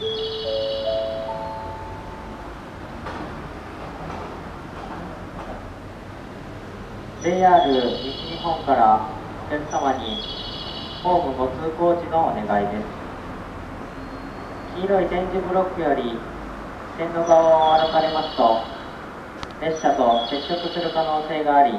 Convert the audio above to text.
JR 西日本からお客様にホームご通行時のお願いです。黄色い点字ブロックより線路側を歩かれますと列車と接触する可能性があり